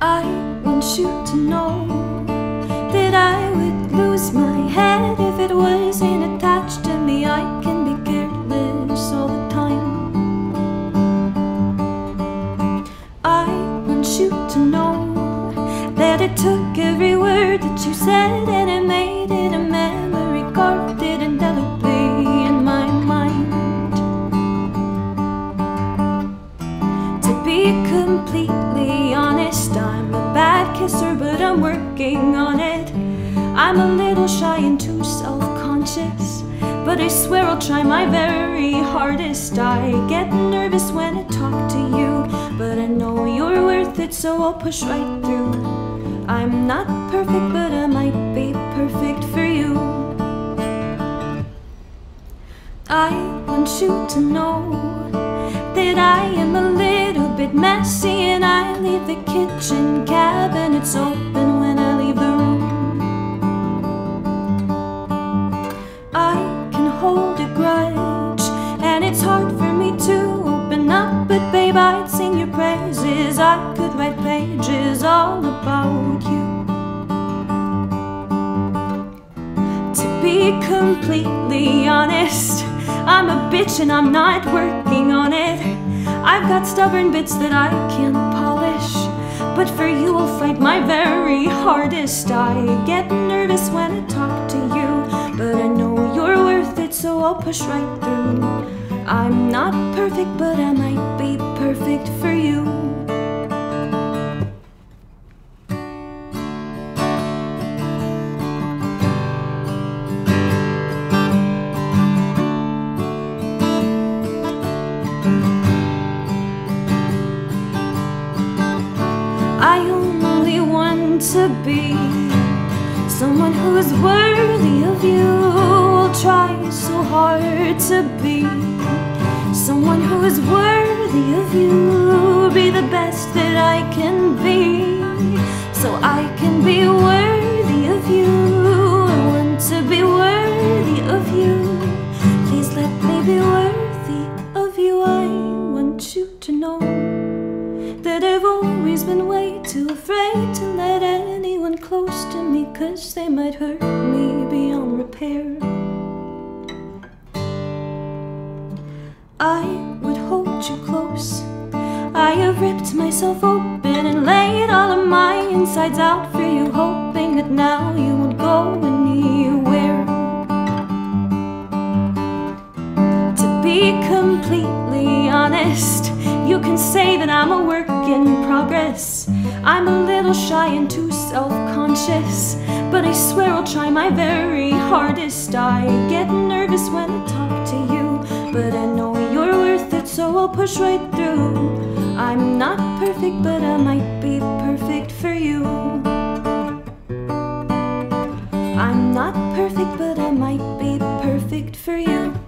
I want you to know I'm working on it. I'm a little shy and too self conscious, but I swear I'll try my very hardest. I get nervous when I talk to you, but I know you're worth it, so I'll push right through. I'm not perfect, but I might be perfect for you. I want you to know that I am a bit messy and I leave the kitchen cabinets open when I leave the room. I can hold a grudge and it's hard for me to open up, but babe, I'd sing your praises. I could write pages all about you. To be completely honest, I'm a bitch and I'm not working on. I've got stubborn bits that I can't polish, but for you I'll fight my very hardest. I get nervous when I talk to you, but I know you're worth it, so I'll push right through. I'm not perfect, but I might be perfect for you. To be someone who is worthy of you. I'll try so hard to be someone who is worthy of you. Be the best that I can be, so I they might hurt me beyond repair. I would hold you close. I have ripped myself open and laid all of my insides out for you, hoping that now you can say that I'm a work in progress. I'm a little shy and too self conscious, but I swear I'll try my very hardest. I get nervous when I talk to you, but I know you're worth it, so I'll push right through. I'm not perfect, but I might be perfect for you. I'm not perfect, but I might be perfect for you.